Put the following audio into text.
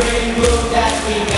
Every move that we make.